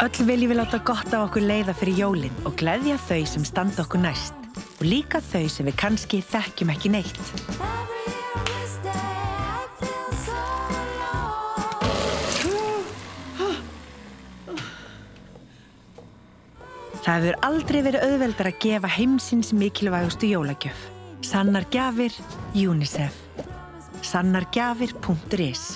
Öll viljum við láta gott á okkur leiða fyrir jólinn og gleðja þau sem standa okkur næst. Og líka þau sem við kannski þekkjum ekki neitt. Það hefur aldrei verið auðveldar að gefa heimsins mikilvægustu jólagjöf. Sannar gjafir, UNICEF. Sannargjafir.is